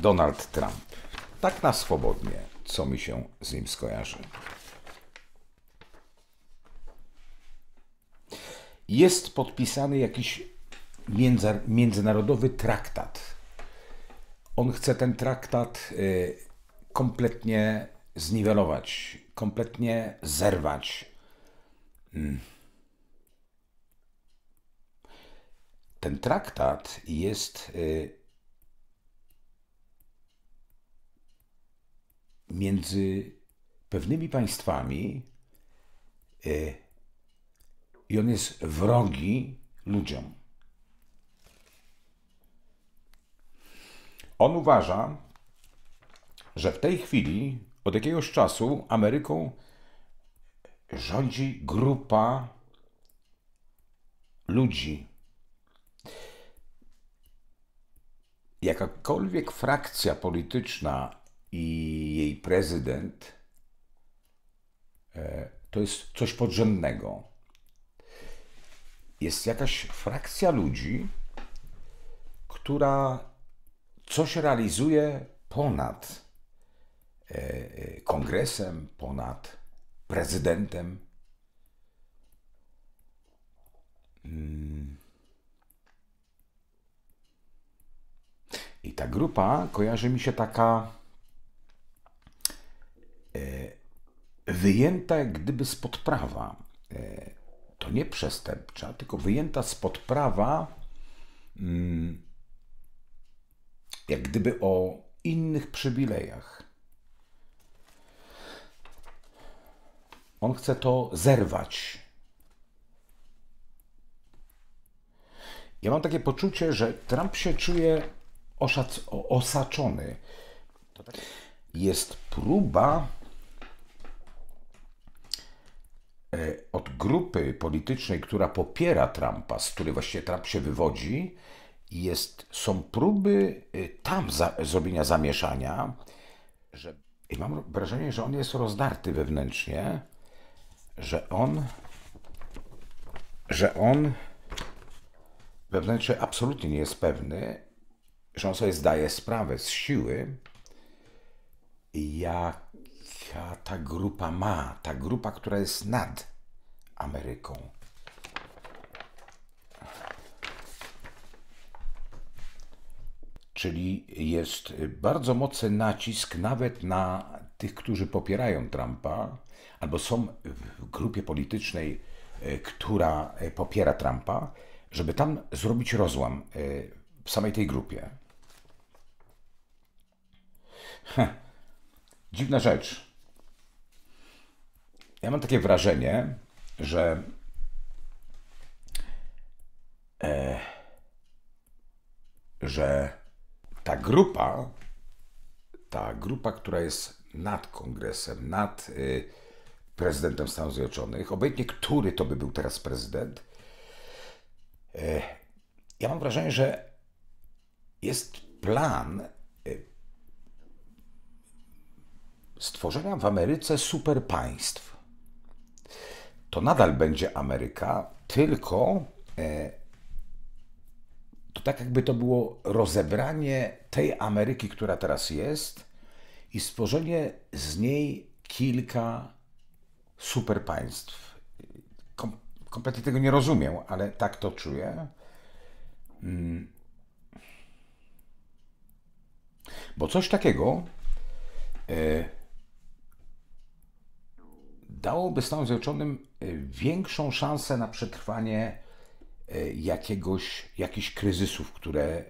Donald Trump. Tak na swobodnie, co mi się z nim skojarzy. Jest podpisany jakiś między, międzynarodowy traktat. On chce ten traktat y, kompletnie zniwelować, kompletnie zerwać. Mm. Ten traktat jest między pewnymi państwami y, i on jest wrogi ludziom. On uważa, że w tej chwili, od jakiegoś czasu, Ameryką rządzi grupa ludzi. Jakakolwiek frakcja polityczna i jej prezydent e, to jest coś podrzędnego. Jest jakaś frakcja ludzi, która coś realizuje ponad e, e, kongresem, ponad prezydentem. Mm. I ta grupa kojarzy mi się taka wyjęta jak gdyby spod prawa. To nie przestępcza, tylko wyjęta spod prawa. Mm, jak gdyby o innych przywilejach. On chce to zerwać. Ja mam takie poczucie, że Trump się czuje osaczony. Jest próba e, od grupy politycznej, która popiera Trumpa, z której właściwie Trump się wywodzi, jest, są próby y, tam za, zrobienia zamieszania, że, i mam wrażenie, że on jest rozdarty wewnętrznie, że on, że on wewnętrznie absolutnie nie jest pewny, że on sobie zdaje sprawę z siły, jaka ta grupa ma, ta grupa, która jest nad Ameryką Czyli jest bardzo mocny nacisk nawet na tych, którzy popierają Trumpa, albo są w grupie politycznej, e, która e, popiera Trumpa, żeby tam zrobić rozłam e, w samej tej grupie. Heh. Dziwna rzecz. Ja mam takie wrażenie, że e, że ta grupa, ta grupa, która jest nad kongresem, nad y, prezydentem Stanów Zjednoczonych, obojętnie który to by był teraz prezydent, y, ja mam wrażenie, że jest plan y, stworzenia w Ameryce super państw. To nadal będzie Ameryka, tylko y, to tak jakby to było rozebranie tej Ameryki, która teraz jest i stworzenie z niej kilka super państw. Kom kompletnie tego nie rozumiem, ale tak to czuję. Hmm. Bo coś takiego e, dałoby Stanom Zjednoczonym e, większą szansę na przetrwanie E, jakiegoś, jakichś kryzysów, które e,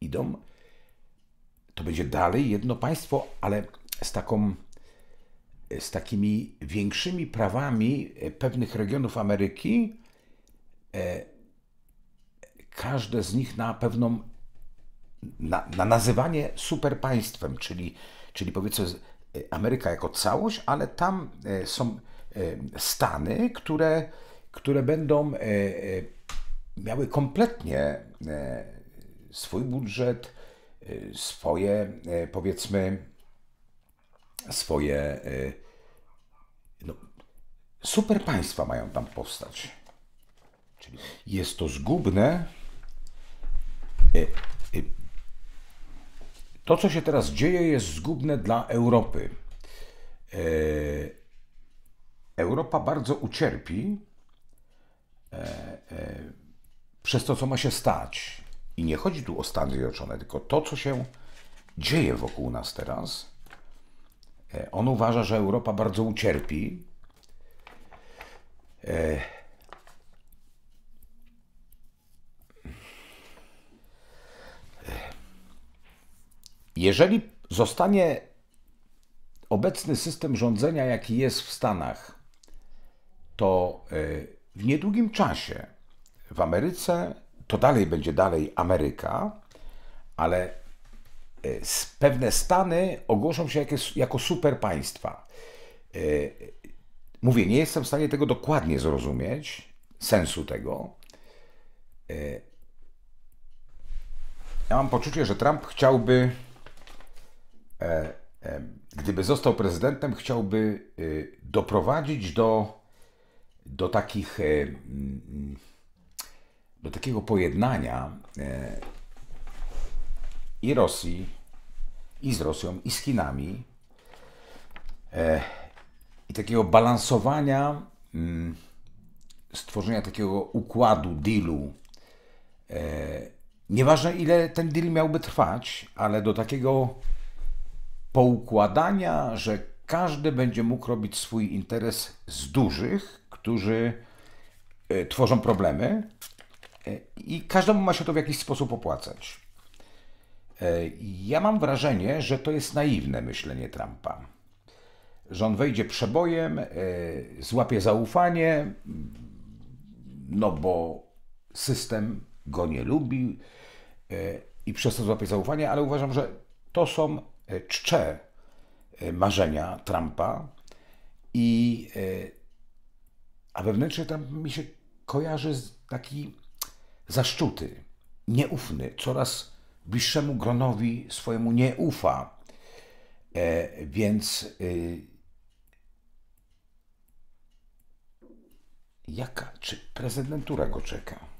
idą, to będzie dalej jedno państwo, ale z taką z takimi większymi prawami pewnych regionów Ameryki, każde z nich na pewną, na, na nazywanie superpaństwem, czyli, czyli powiedzmy Ameryka jako całość, ale tam są stany, które które będą miały kompletnie swój budżet, swoje, powiedzmy, swoje no, super państwa mają tam powstać. Czyli jest to zgubne to, co się teraz dzieje, jest zgubne dla Europy. E, Europa bardzo ucierpi przez to, co ma się stać. I nie chodzi tu o Stany Zjednoczone, tylko to, co się dzieje wokół nas teraz. On uważa, że Europa bardzo ucierpi. Jeżeli zostanie obecny system rządzenia, jaki jest w Stanach, to e, w niedługim czasie w Ameryce to dalej będzie dalej Ameryka, ale e, pewne Stany ogłoszą się jako super państwa. E, mówię, nie jestem w stanie tego dokładnie zrozumieć, sensu tego. Ja mam poczucie, że Trump chciałby gdyby został prezydentem, chciałby e, doprowadzić do, do takich do takiego pojednania i Rosji, i z Rosją, i z Chinami, i takiego balansowania, stworzenia takiego układu, dealu. Nieważne ile ten deal miałby trwać, ale do takiego poukładania, że każdy będzie mógł robić swój interes z dużych, którzy e, tworzą problemy e, i każdemu ma się to w jakiś sposób opłacać. E, ja mam wrażenie, że to jest naiwne myślenie Trumpa. Że on wejdzie przebojem, złapie zaufanie, no bo system go nie lubi i przez to złapie zaufanie, ale uważam, że to są czcze e, marzenia Trumpa i e, a wewnętrznie Trump mi się kojarzy taki zaszczuty, nieufny, coraz bliższemu gronowi swojemu nie ufa. E, więc jaka, czy prezydentura go czeka?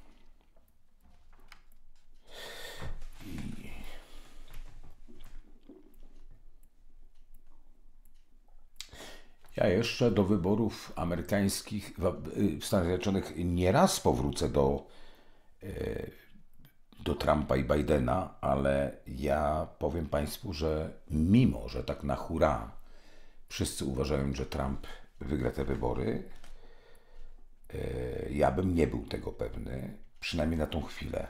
Ja jeszcze do wyborów amerykańskich w Stanach Zjednoczonych nieraz powrócę do, e, do Trumpa i Bidena, ale ja powiem Państwu, że mimo, że tak na hura wszyscy uważają, że Trump wygra te wybory, e, ja bym nie był tego pewny, przynajmniej na tą chwilę.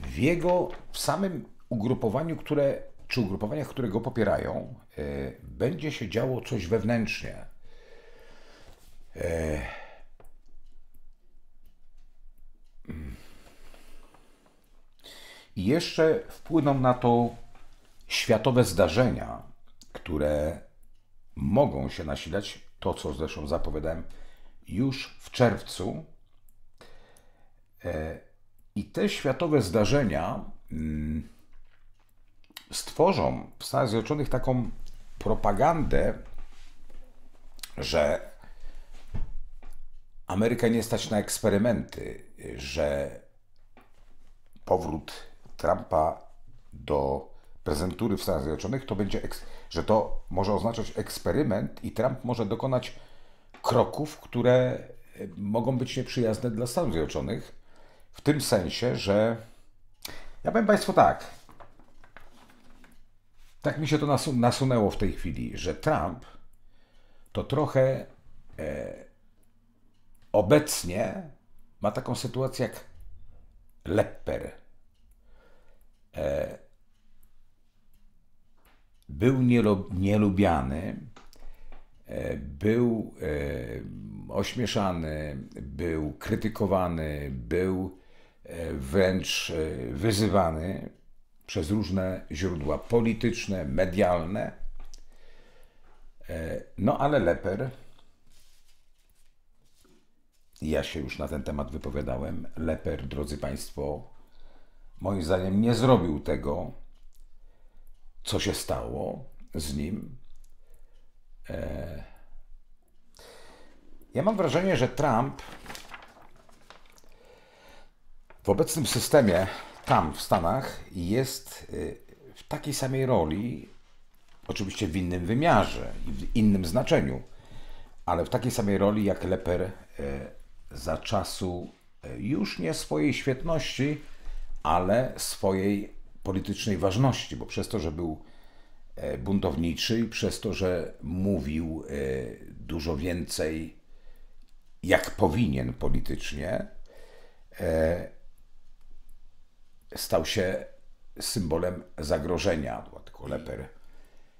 W jego, w samym ugrupowaniu, które czy ugrupowaniach, które go popierają, e, będzie się działo coś wewnętrznie. E, I jeszcze wpłyną na to światowe zdarzenia, które mogą się nasilać, to co zresztą zapowiadałem już w czerwcu. E, I te światowe zdarzenia. Stworzą w Stanach Zjednoczonych taką propagandę, że Ameryka nie stać na eksperymenty, że powrót Trumpa do prezentury w Stanach Zjednoczonych to będzie, że to może oznaczać eksperyment i Trump może dokonać kroków, które mogą być nieprzyjazne dla Stanów Zjednoczonych, w tym sensie, że ja powiem Państwu tak, tak mi się to nasunęło w tej chwili, że Trump to trochę e, obecnie ma taką sytuację jak Lepper. E, był nielubiany, e, był e, ośmieszany, był krytykowany, był e, wręcz wyzywany przez różne źródła polityczne, medialne. E, no ale Leper, ja się już na ten temat wypowiadałem, Leper, drodzy Państwo, moim zdaniem nie zrobił tego, co się stało z nim. E, ja mam wrażenie, że Trump w obecnym systemie tam w Stanach jest y, w takiej samej roli, oczywiście w innym wymiarze i w innym znaczeniu, ale w takiej samej roli jak Leper y, za czasu y, już nie swojej świetności, ale swojej politycznej ważności, bo przez to, że był buntowniczy i przez to, że mówił dużo więcej, jak powinien politycznie, stał się symbolem zagrożenia. Dlatego Leper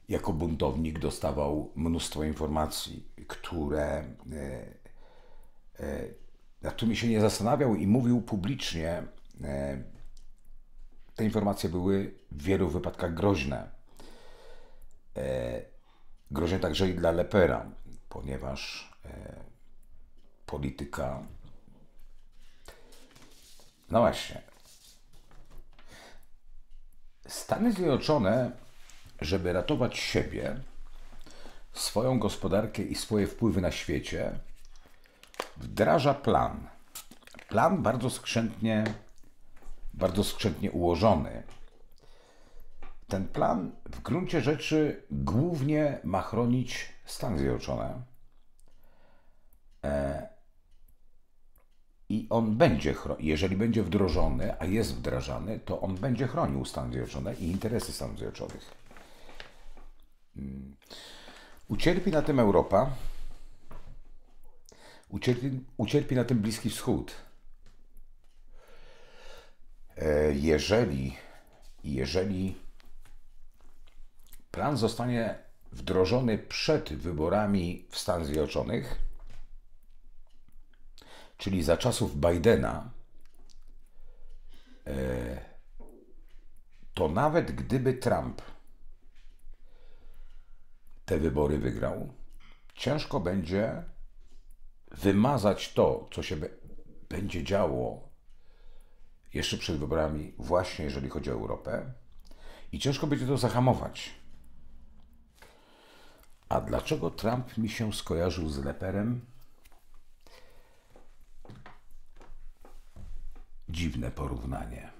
jako buntownik dostawał mnóstwo informacji, które, nad którymi się nie zastanawiał i mówił publicznie te informacje były w wielu wypadkach groźne. E, groźne także i dla Lepera, ponieważ e, polityka. No właśnie. Stany Zjednoczone, żeby ratować siebie, swoją gospodarkę i swoje wpływy na świecie, wdraża plan. Plan bardzo skrzętnie bardzo skrzętnie ułożony. Ten plan w gruncie rzeczy głównie ma chronić Stany Zjednoczone. E, I on będzie, jeżeli będzie wdrożony, a jest wdrażany, to on będzie chronił Stany Zjednoczone i interesy Stanów Zjednoczonych. Mm. Ucierpi na tym Europa, ucierpi, ucierpi na tym Bliski Wschód E, jeżeli, jeżeli plan zostanie wdrożony przed wyborami w Stanach Zjednoczonych, czyli za czasów Bidena, e, to nawet gdyby Trump te wybory wygrał, ciężko będzie wymazać to, co się będzie działo jeszcze przed wyborami, właśnie jeżeli chodzi o Europę, i ciężko będzie to zahamować. A dlaczego Trump mi się skojarzył z Leperem? Dziwne porównanie.